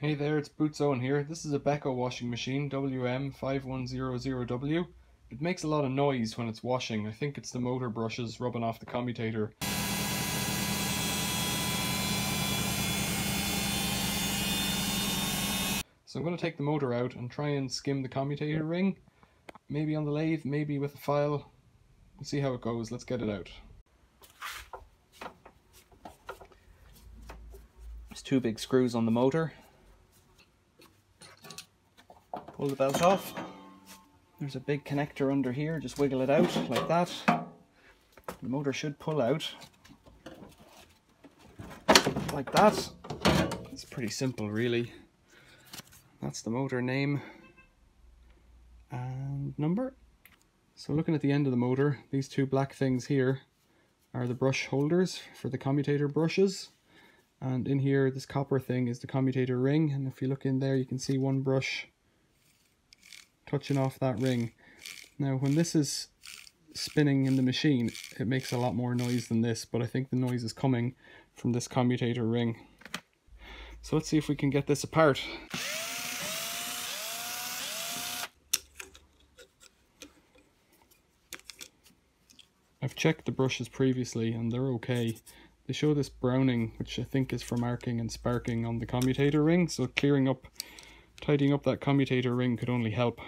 Hey there, it's Bootsowen here. This is a Beko washing machine, WM5100W. It makes a lot of noise when it's washing. I think it's the motor brushes rubbing off the commutator. So I'm going to take the motor out and try and skim the commutator ring. Maybe on the lathe, maybe with a file. We'll see how it goes. Let's get it out. There's two big screws on the motor. Pull the belt off. There's a big connector under here, just wiggle it out like that. The motor should pull out like that. It's pretty simple really. That's the motor name and number. So looking at the end of the motor, these two black things here are the brush holders for the commutator brushes. And in here, this copper thing is the commutator ring. And if you look in there, you can see one brush touching off that ring. Now, when this is spinning in the machine, it makes a lot more noise than this, but I think the noise is coming from this commutator ring. So let's see if we can get this apart. I've checked the brushes previously and they're okay. They show this browning, which I think is from arcing and sparking on the commutator ring, so clearing up, tidying up that commutator ring could only help.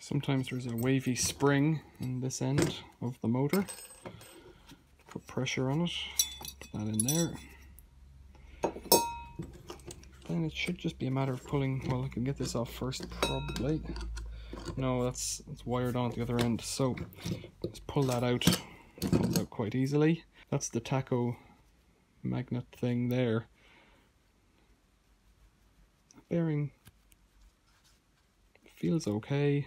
Sometimes there's a wavy spring in this end of the motor. Put pressure on it, put that in there. Then it should just be a matter of pulling, well I can get this off first probably. No, that's, that's wired on at the other end, so let's pull that out. Comes out quite easily. That's the tacho magnet thing there. Bearing feels okay.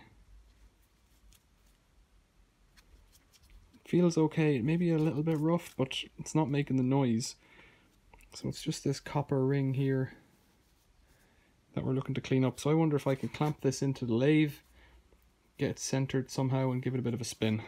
Feels okay, maybe a little bit rough, but it's not making the noise. So it's just this copper ring here that we're looking to clean up. So I wonder if I can clamp this into the lathe, get it centered somehow and give it a bit of a spin.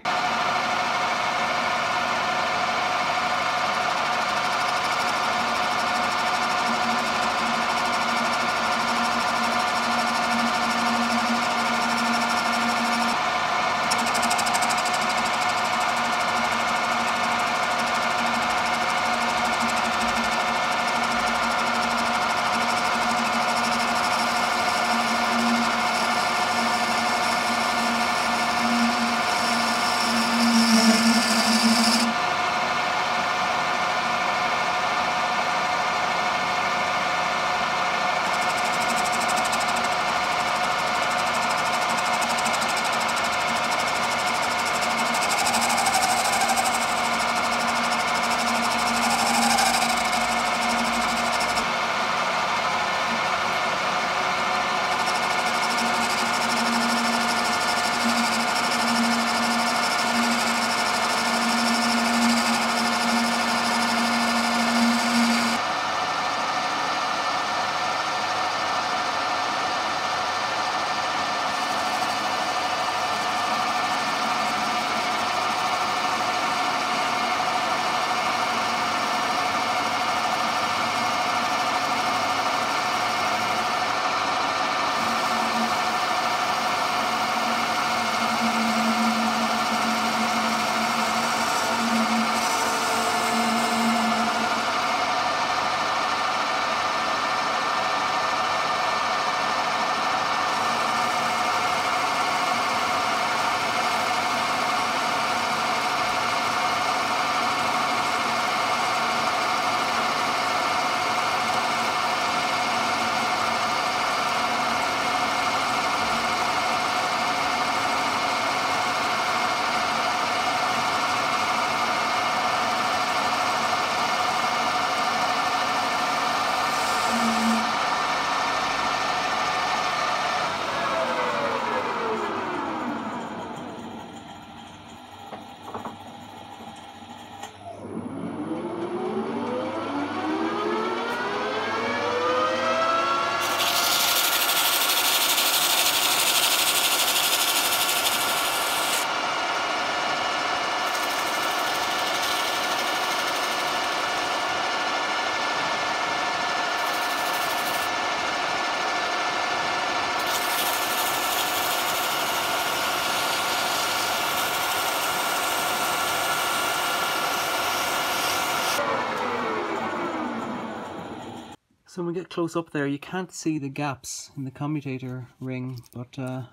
So when we get close up there, you can't see the gaps in the commutator ring, but uh,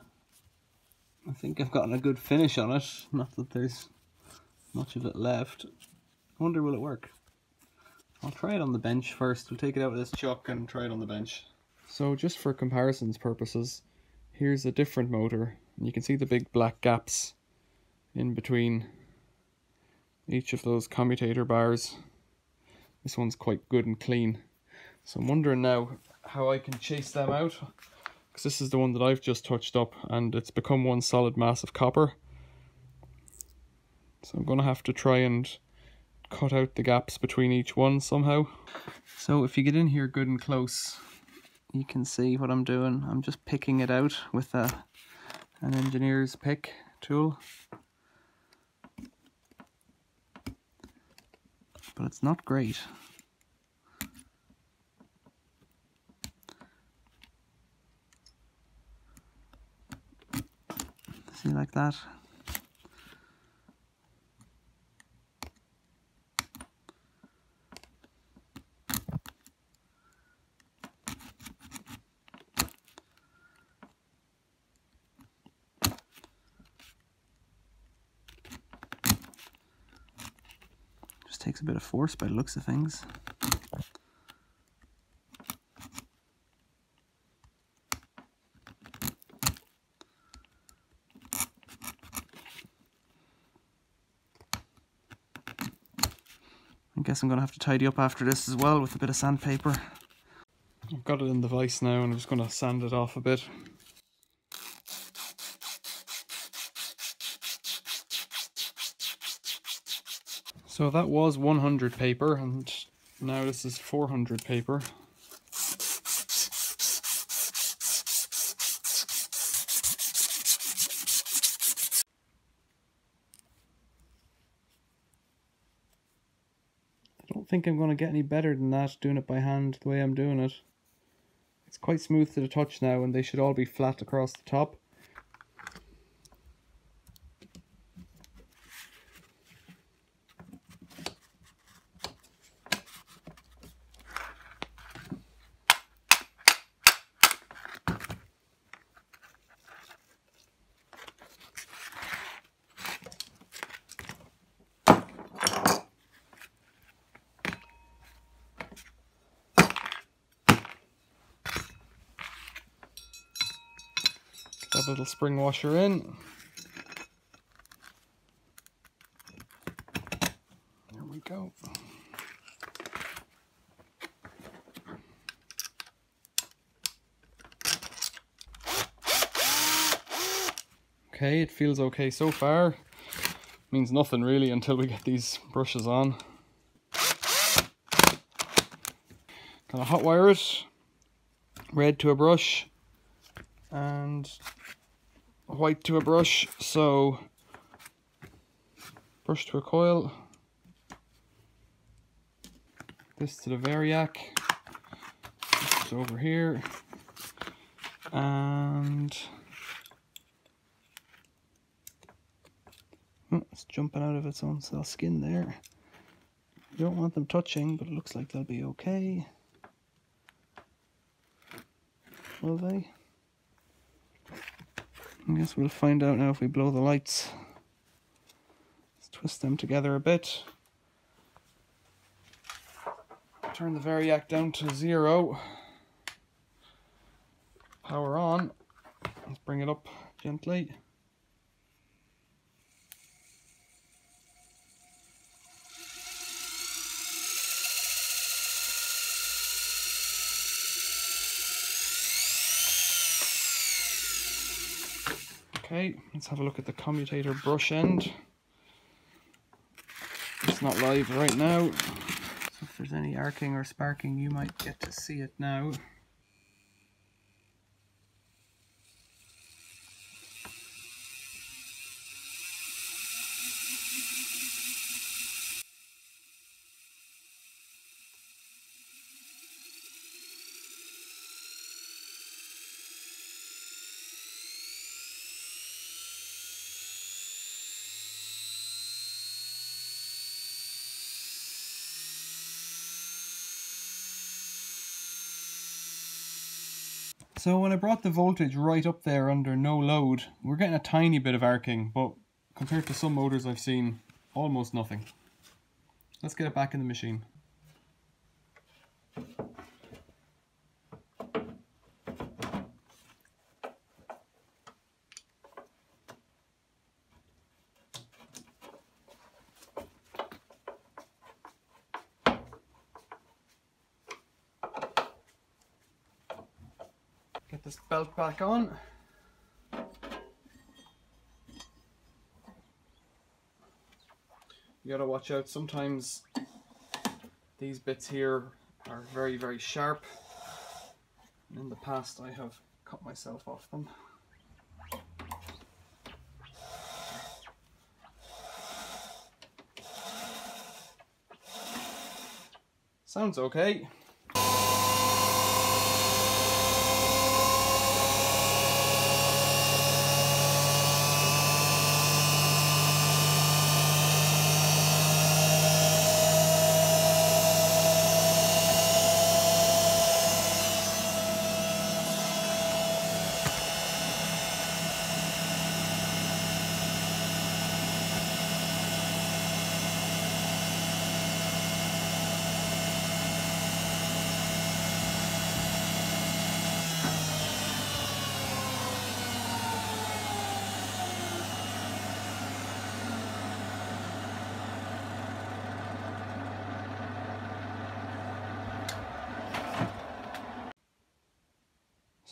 I think I've gotten a good finish on it. Not that there's much of it left. I wonder will it work? I'll try it on the bench first. We'll take it out of this chuck and try it on the bench. So just for comparisons purposes, here's a different motor. And you can see the big black gaps in between each of those commutator bars. This one's quite good and clean. So I'm wondering now how I can chase them out. Because this is the one that I've just touched up and it's become one solid mass of copper. So I'm going to have to try and cut out the gaps between each one somehow. So if you get in here good and close, you can see what I'm doing. I'm just picking it out with a, an engineer's pick tool. But it's not great. Like that? Just takes a bit of force by the looks of things. Guess I'm going to have to tidy up after this as well with a bit of sandpaper. I've got it in the vise now and I'm just going to sand it off a bit. So that was 100 paper and now this is 400 paper. I don't think I'm going to get any better than that doing it by hand the way I'm doing it. It's quite smooth to the touch now and they should all be flat across the top. That little spring washer in. There we go. Okay, it feels okay so far. Means nothing really until we get these brushes on. Gonna hot wire it, red to a brush, and white to a brush. So brush to a coil, this to the variac, this over here, and oh, it's jumping out of its own cell skin there. You don't want them touching, but it looks like they'll be okay. Will they? I guess we'll find out now if we blow the lights. Let's twist them together a bit. Turn the variac down to zero. Power on. Let's bring it up gently. Okay, let's have a look at the commutator brush end. It's not live right now, so if there's any arcing or sparking you might get to see it now. So when I brought the voltage right up there under no load, we're getting a tiny bit of arcing, but compared to some motors I've seen, almost nothing. Let's get it back in the machine. This belt back on. You gotta watch out, sometimes these bits here are very, very sharp. And in the past I have cut myself off them. Sounds okay.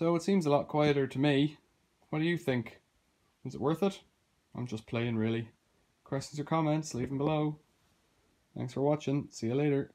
So it seems a lot quieter to me. What do you think? Is it worth it? I'm just playing really. Questions or comments, leave them below. Thanks for watching. See you later.